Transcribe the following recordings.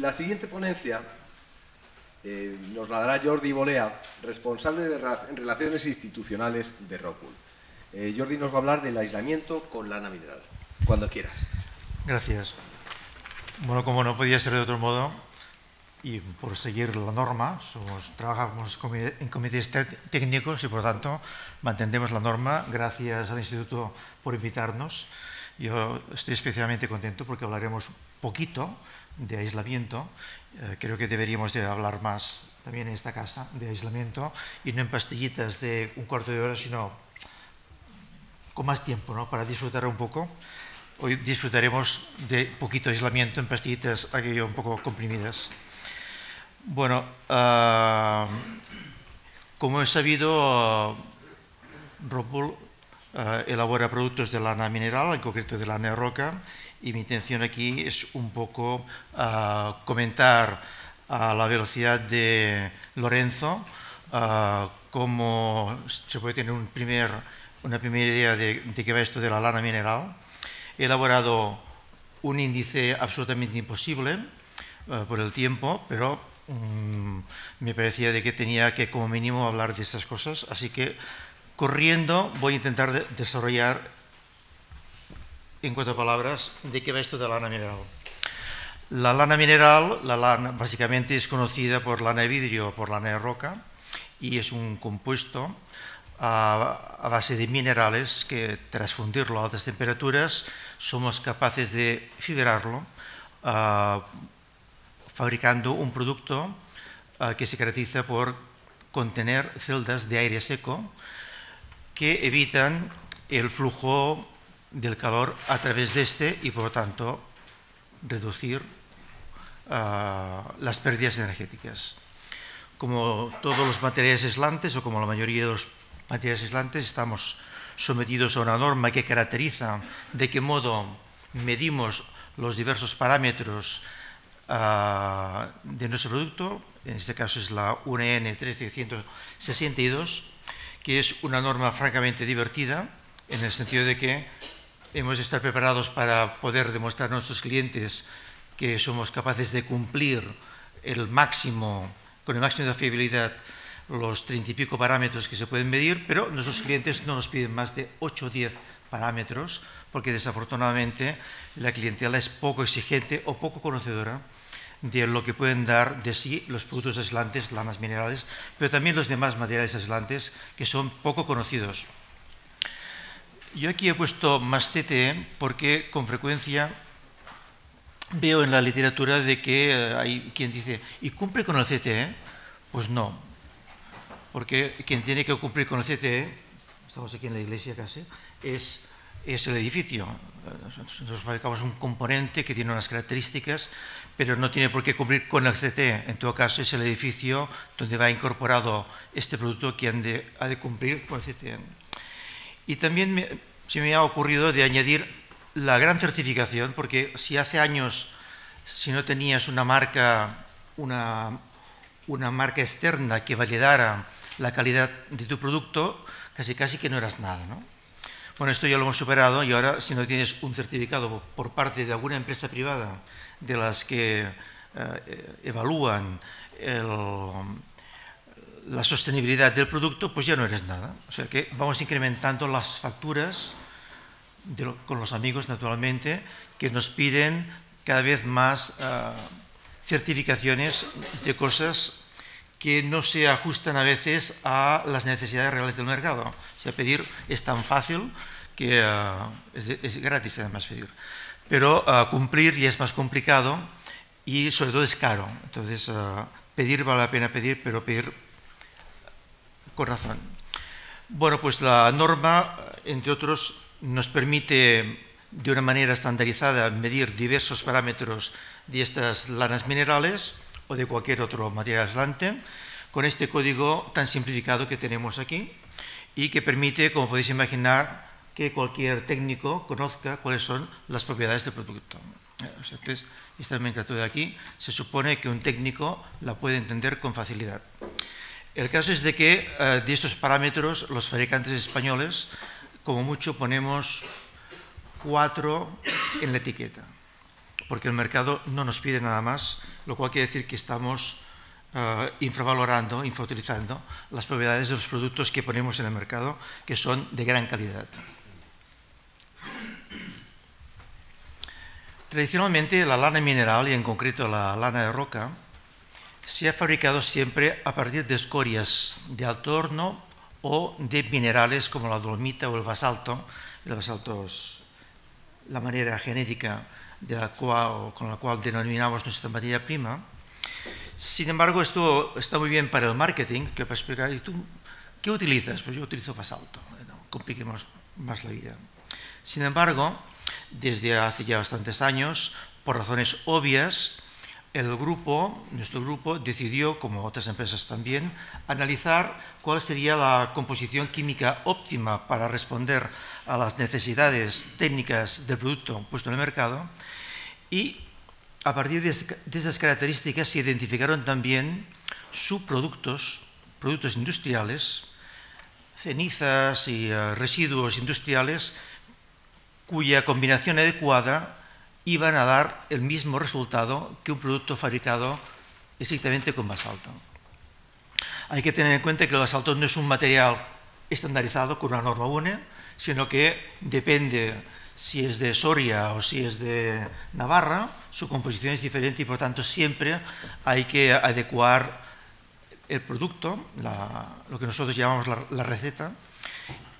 La siguiente ponencia eh, nos la dará Jordi Bolea, responsable de Relaciones Institucionales de Rockwool. Eh, Jordi nos va a hablar del aislamiento con lana mineral. Cuando quieras. Gracias. Bueno, como no podía ser de otro modo, y por seguir la norma, somos, trabajamos en comités técnicos y por tanto mantendremos la norma. Gracias al Instituto por invitarnos. Yo estoy especialmente contento porque hablaremos poquito de aislamiento. Eh, creo que deberíamos de hablar más también en esta casa de aislamiento y no en pastillitas de un cuarto de hora, sino con más tiempo ¿no? para disfrutar un poco. Hoy disfrutaremos de poquito aislamiento en pastillitas aquello un poco comprimidas. Bueno, uh, como he sabido, uh, elabora productos de lana mineral, en concreto de lana roca, y mi intención aquí es un poco comentar a la velocidad de Lorenzo cómo se puede tener una primera idea de, de qué va esto de la lana mineral. He elaborado un índice absolutamente imposible por el tiempo, pero Mm, me parecía de que tenía que como mínimo hablar de estas cosas, así que corriendo voy a intentar desarrollar en cuatro palabras de qué va esto de la lana mineral. La lana mineral, la lana básicamente es conocida por lana de vidrio o por lana de roca y es un compuesto a, base de minerales que tras fundirlo a altas temperaturas somos capaces de fibrarlo uh, fabricando un producto uh, que se caracteriza por contener celdas de aire seco que evitan el flujo del calor a través de este y por lo tanto reducir uh, las pérdidas energéticas. Como todos los materiales aislantes o como la mayoría de los materiales aislantes estamos sometidos a una norma que caracteriza de qué modo medimos los diversos parámetros uh, de nuestro producto, en este caso es la UNN 13162, que es una norma francamente divertida, en el sentido de que hemos de estar preparados para poder demostrar a nuestros clientes que somos capaces de cumplir el máximo, con el máximo de fiabilidad los treinta y pico parámetros que se pueden medir, pero nuestros clientes no nos piden más de 8 o 10 parámetros, porque desafortunadamente la clientela es poco exigente o poco conocedora de lo que pueden dar de sí los productos aislantes, lanas minerales, pero también los demás materiales aislantes que son poco conocidos. Yo aquí he puesto más CTE porque con frecuencia veo en la literatura de que eh, hay quien dice, ¿y cumple con el CTE? Pues no, porque quien tiene que cumplir con el CTE, estamos aquí en la iglesia casi, es, es el edificio. Nosotros fabricamos un componente que tiene unas características pero no tiene por qué cumplir con el CT. En todo caso, es el edificio donde va incorporado este producto que ha de cumplir con el CT. Y también se me ha ocurrido de añadir la gran certificación, porque si hace años, si no tenías una marca, una, una marca externa que validara la calidad de tu producto, casi casi que no eras nada. ¿no? Bueno, esto ya lo hemos superado y ahora si no tienes un certificado por parte de alguna empresa privada de las que eh, evalúan la sostenibilidad del producto, pues ya no eres nada. O sea que vamos incrementando las facturas con los amigos, naturalmente, que nos piden cada vez más eh, certificaciones de cosas que no se ajustan a veces a las necesidades reales del mercado. O sea, pedir es tan fácil que eh, es, gratis además pedir pero uh, cumplir ya es más complicado y sobre todo es caro. Entonces, uh, pedir vale la pena pedir, pero pedir con razón. Bueno, pues la norma, entre otros, nos permite de una manera estandarizada medir diversos parámetros de estas lanas minerales o de cualquier otro material aislante con este código tan simplificado que tenemos aquí y que permite, como podéis imaginar, que cualquier técnico conozca cuáles son las propiedades del producto. Entonces, esta nomenclatura de aquí se supone que un técnico la puede entender con facilidad. El caso es de que eh, de estos parámetros los fabricantes españoles, como mucho, ponemos cuatro en la etiqueta. Porque el mercado no nos pide nada más, lo cual quiere decir que estamos uh, infravalorando, infrautilizando las propiedades de los productos que ponemos en el mercado, que son de gran calidad. Tradicionalmente la lana mineral, y en concreto la lana de roca, se ha fabricado siempre a partir de escorias de alto horno o de minerales como la dolomita o el basalto. El basalto es la manera genérica de la cual, con la cual denominamos nuestra materia prima. Sin embargo, esto está muy bien para el marketing, que para explicar, ¿y tú qué utilizas? Pues yo utilizo basalto, no compliquemos más la vida. Sin embargo, desde hace ya bastantes años, por razones obvias, el grupo, nuestro grupo, decidió, como otras empresas también, analizar cuál sería la composición química óptima para responder a las necesidades técnicas del producto puesto en el mercado y a partir de, esas características se identificaron también subproductos, productos industriales, cenizas y eh, residuos industriales cuya combinación adecuada iban a dar el mismo resultado que un producto fabricado estrictamente con basalto. Hay que tener en cuenta que el basalto no es un material estandarizado con una norma UNE, sino que depende si es de Soria o si es de Navarra, su composición es diferente y por tanto siempre hay que adecuar el producto, lo que nosotros llamamos la, receta,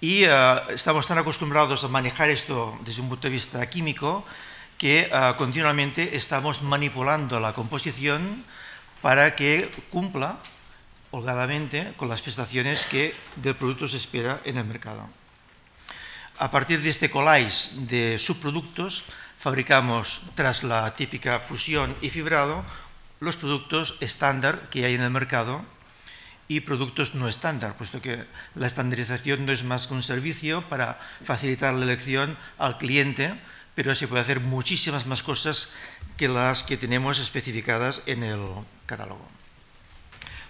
y eh, estamos tan acostumbrados a manejar esto desde un punto de vista químico que uh, continuamente estamos manipulando la composición para que cumpla holgadamente con las prestaciones que del producto se espera en el mercado. A partir de este collage de subproductos, fabricamos, tras la típica fusión y fibrado, los productos estándar que hay en el mercado y productos no estándar, puesto que la estandarización no es más que un servicio para facilitar la elección al cliente pero se puede hacer muchísimas más cosas que las que tenemos especificadas en el catálogo.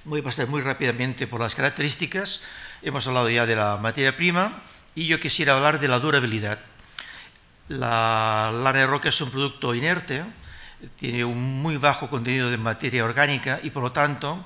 Voy a pasar muy rápidamente por las características. Hemos hablado ya de la materia prima y yo quisiera hablar de la durabilidad. La lana de roca es un producto inerte, tiene un muy bajo contenido de materia orgánica y por lo tanto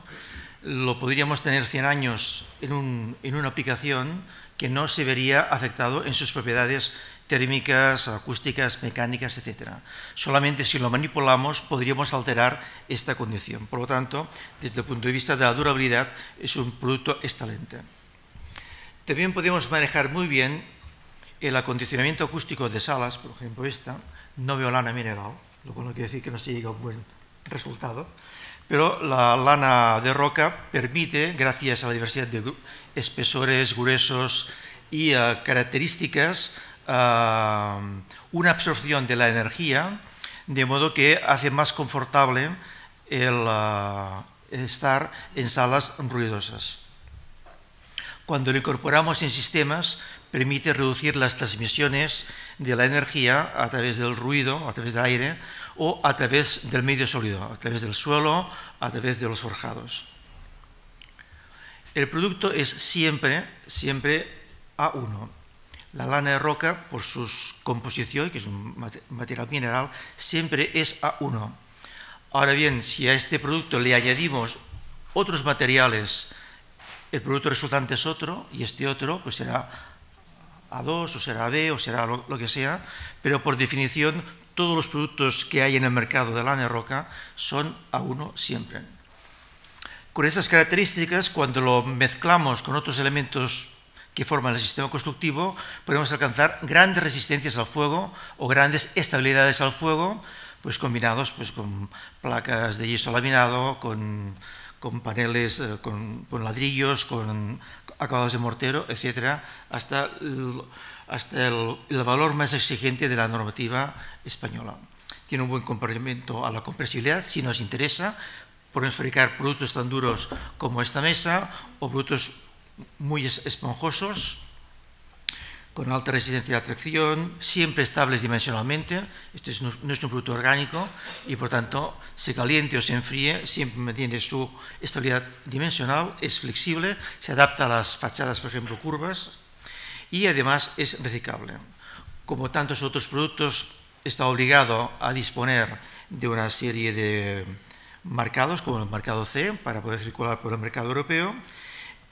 lo podríamos tener 100 años en, en una aplicación que no se vería afectado en sus propiedades térmicas, acústicas, mecánicas, etc. Solamente si lo manipulamos podríamos alterar esta condición. Por lo tanto, desde el punto de vista de la durabilidad, es un producto excelente. También podemos manejar muy bien el acondicionamiento acústico de salas, por ejemplo esta, no veo lana mineral, lo cual no quiere decir que no se llegue a un buen resultado, pero la lana de roca permite, gracias a la diversidad de espesores, gruesos y uh, características, una absorción de la energía, de modo que hace más confortable el, estar en salas ruidosas. Cuando lo incorporamos en sistemas, permite reducir las transmisiones de la energía a través del ruido, a través del aire, o a través del medio sólido, a través del suelo, a través de los forjados. El producto es siempre, siempre A1. La lana de roca, por su composición, que es un material mineral, siempre es A1. Ahora bien, si a este producto le añadimos otros materiales, el producto resultante es otro y este otro pues será A2 o será B o será lo, que sea, pero por definición todos los productos que hay en el mercado de lana de roca son A1 siempre. Con estas características, cuando lo mezclamos con otros elementos que forman el sistema constructivo, podemos alcanzar grandes resistencias al fuego o grandes estabilidades al fuego, pues combinados pues, con placas de yeso laminado, con, con paneles, eh, con, con, ladrillos, con acabados de mortero, etcétera, hasta, el, hasta el, el, valor más exigente de la normativa española. Tiene un buen complemento a la compresibilidad, si nos interesa, podemos fabricar productos tan duros como esta mesa o productos muy esponjosos, con alta resistencia a la tracción, siempre estables dimensionalmente. Esto no es un producto orgánico y por tanto se caliente o se enfríe, siempre mantiene su estabilidad dimensional, es flexible, se adapta a las fachadas, por ejemplo, curvas y además es reciclable. Como tantos otros productos está obligado a disponer de una serie de marcados, como el marcado C, para poder circular por el mercado europeo.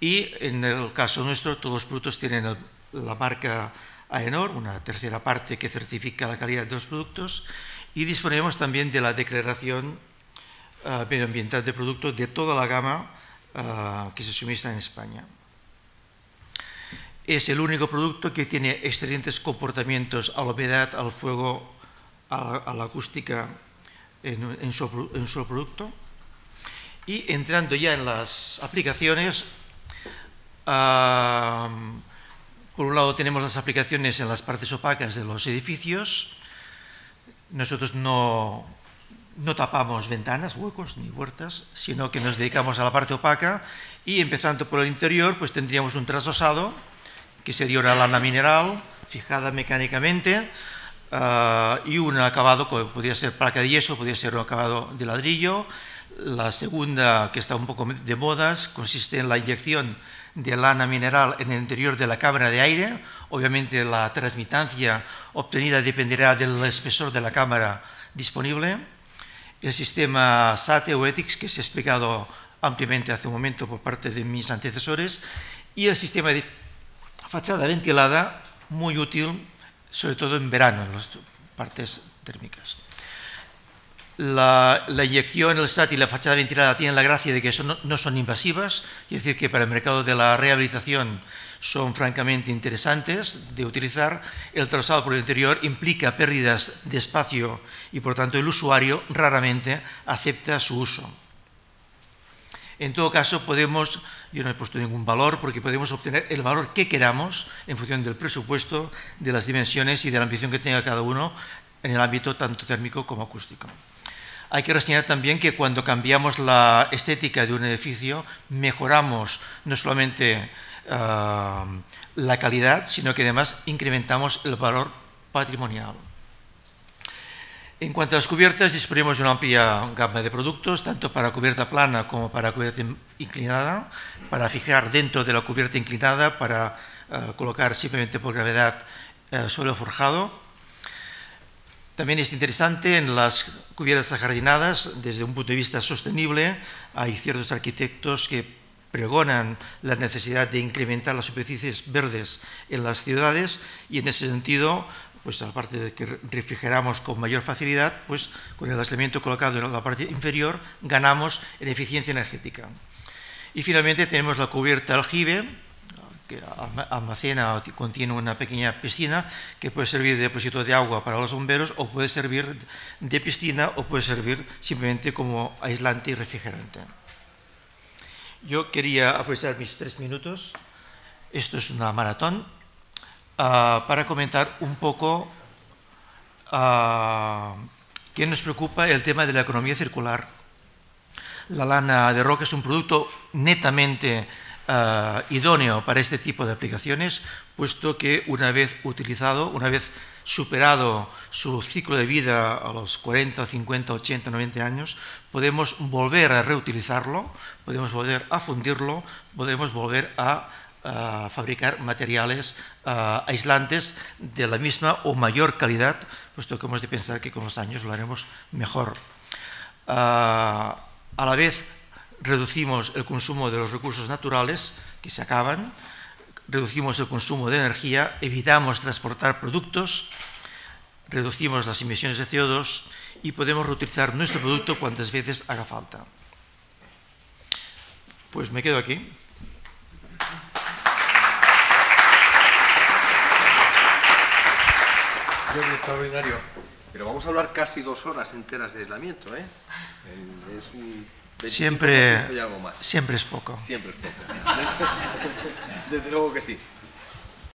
Y en el caso nuestro, todos los productos tienen la marca AENOR, una tercera parte que certifica la calidad de los productos. Y disponemos también de la declaración uh, medioambiental de productos de toda la gama uh, que se suministra en España. Es el único producto que tiene excelentes comportamientos a la humedad, al fuego, a, la acústica en, su, producto. Y entrando ya en las aplicaciones, uh, por un lado tenemos las aplicaciones en las partes opacas de los edificios. Nosotros no, no tapamos ventanas, huecos ni huertas, sino que nos dedicamos a la parte opaca y empezando por el interior, pues tendríamos un trasosado que sería una lana mineral fijada mecánicamente uh, y un acabado que podría ser placa de yeso, podría ser un acabado de ladrillo. La segunda, que está un poco de modas, consiste en la inyección de lana mineral en el interior de la cámara de aire. Obviamente la transmitancia obtenida dependerá del espesor de la cámara disponible. El sistema SATE o ETICS, que se ha explicado ampliamente hace un momento por parte de mis antecesores, y el sistema de fachada ventilada, muy útil, sobre todo en verano, en las partes térmicas. La, la, inyección, el SAT y la fachada ventilada tienen la gracia de que son, no son invasivas, quiere decir que para el mercado de la rehabilitación son francamente interesantes de utilizar. El trazado por el interior implica pérdidas de espacio y por tanto el usuario raramente acepta su uso. En todo caso, podemos, yo no he puesto ningún valor, porque podemos obtener el valor que queramos en función del presupuesto, de las dimensiones y de la ambición que tenga cada uno en el ámbito tanto térmico como acústico. Hay que reseñar también que cuando cambiamos la estética de un edificio, mejoramos no solamente uh, la calidad, sino que además incrementamos el valor patrimonial. En cuanto a las cubiertas, disponemos de una amplia gama de productos, tanto para cubierta plana como para cubierta inclinada, para fijar dentro de la cubierta inclinada, para uh, colocar simplemente por gravedad uh, suelo forjado. También es interesante en las cubiertas ajardinadas, desde un punto de vista sostenible, hay ciertos arquitectos que pregonan la necesidad de incrementar las superficies verdes en las ciudades y en ese sentido pues aparte de que refrigeramos con mayor facilidad, pues con el aislamiento colocado en la parte inferior ganamos en eficiencia energética. Y finalmente tenemos la cubierta aljibe, que almacena o contiene una pequeña piscina que puede servir de depósito de agua para los bomberos o puede servir de piscina o puede servir simplemente como aislante y refrigerante. Yo quería aprovechar mis tres minutos. Esto es una maratón uh, para comentar un poco uh, qué nos preocupa el tema de la economía circular. La lana de roca es un producto netamente uh, idóneo para este tipo de aplicaciones, puesto que una vez utilizado, una vez superado su ciclo de vida a los 40, 50, 80, 90 años, podemos volver a reutilizarlo, podemos volver a fundirlo, podemos volver a fabricar materiales uh, aislantes de la misma o mayor calidad, puesto que hemos de pensar que con los años lo haremos mejor. Uh, a la vez, reducimos el consumo de los recursos naturales que se acaban, reducimos el consumo de energía, evitamos transportar productos, reducimos las emisiones de CO2 y podemos reutilizar nuestro producto cuantas veces haga falta. Pues me quedo aquí. extraordinario. Pero vamos a hablar casi dos horas enteras de aislamiento, ¿eh? Es un siempre, siempre es poco. Siempre es poco. Desde luego que sí.